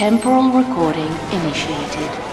Temporal recording initiated.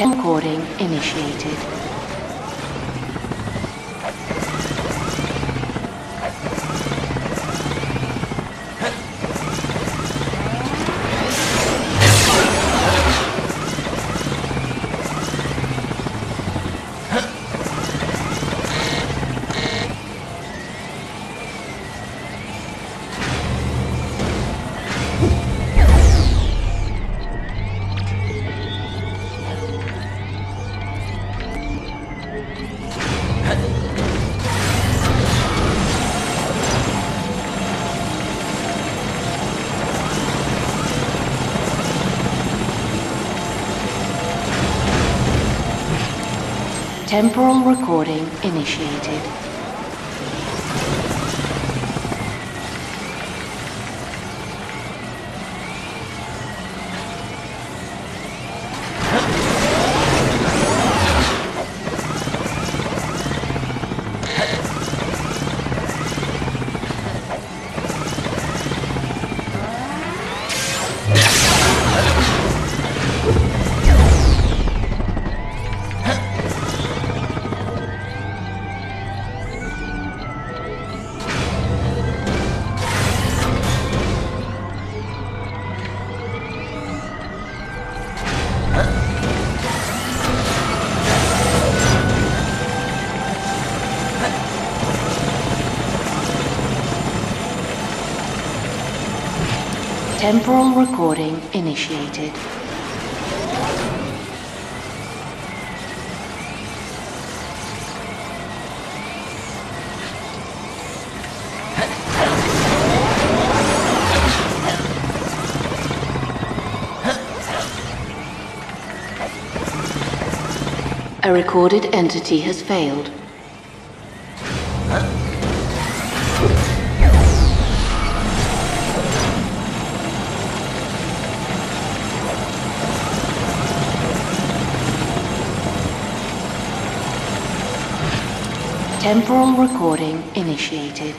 Recording initiated. Temporal recording initiated. Temporal recording initiated. A recorded entity has failed. Temporal recording initiated.